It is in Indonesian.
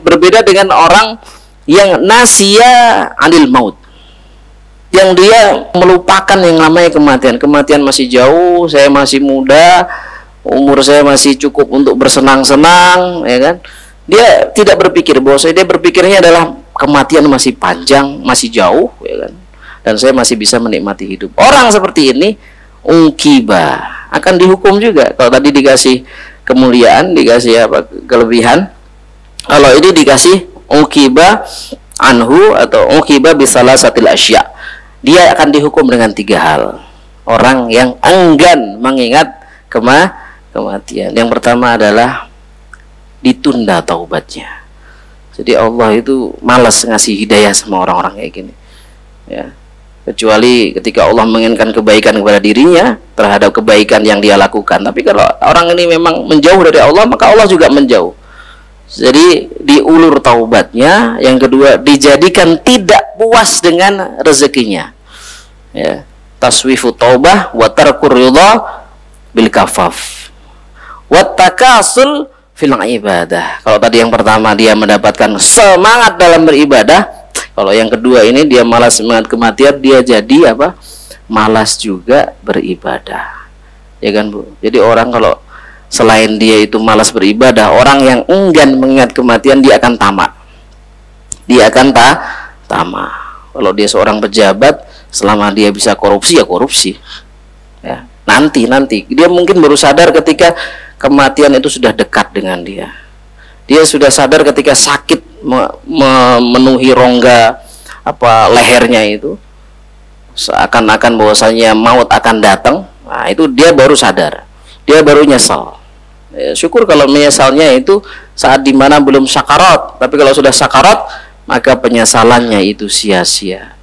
berbeda dengan orang yang nasia anil maut. Yang dia melupakan yang namanya kematian. Kematian masih jauh saya masih muda umur saya masih cukup untuk bersenang-senang ya kan? Dia tidak berpikir bahwa saya dia berpikirnya adalah kematian masih panjang masih jauh ya kan? Dan saya masih bisa menikmati hidup. Orang seperti ini ungkiba. Akan dihukum juga. Kalau tadi dikasih kemuliaan dikasih apa kelebihan kalau ini dikasih ungkiba anhu atau ungkiba bisalah satil asya. Dia akan dihukum dengan tiga hal. Orang yang enggan mengingat kema kematian. Yang pertama adalah ditunda taubatnya. Jadi Allah itu malas ngasih hidayah sama orang-orang kayak gini. Ya. Kecuali ketika Allah menginginkan kebaikan kepada dirinya terhadap kebaikan yang dia lakukan. Tapi kalau orang ini memang menjauh dari Allah maka Allah juga menjauh jadi diulur taubatnya yang kedua dijadikan tidak puas dengan rezekinya ya taswifu taubah wa tarkur ridha bil kafaf wa takasul fil ibadah kalau tadi yang pertama dia mendapatkan semangat dalam beribadah kalau yang kedua ini dia malas semangat kematian, dia jadi apa? Malas juga beribadah. Ya kan, Bu? Jadi orang kalau selain dia itu malas beribadah, orang yang enggan mengingat kematian dia akan tamak. Dia akan ta tamak. Kalau dia seorang pejabat, selama dia bisa korupsi ya korupsi. Ya, nanti nanti dia mungkin baru sadar ketika kematian itu sudah dekat dengan dia. Dia sudah sadar ketika sakit memenuhi rongga apa lehernya itu seakan-akan bahwasanya maut akan datang nah itu dia baru sadar dia baru nyesal ya, syukur kalau menyesalnya itu saat di mana belum sakarat. Tapi kalau sudah sakarat maka penyesalannya itu sia-sia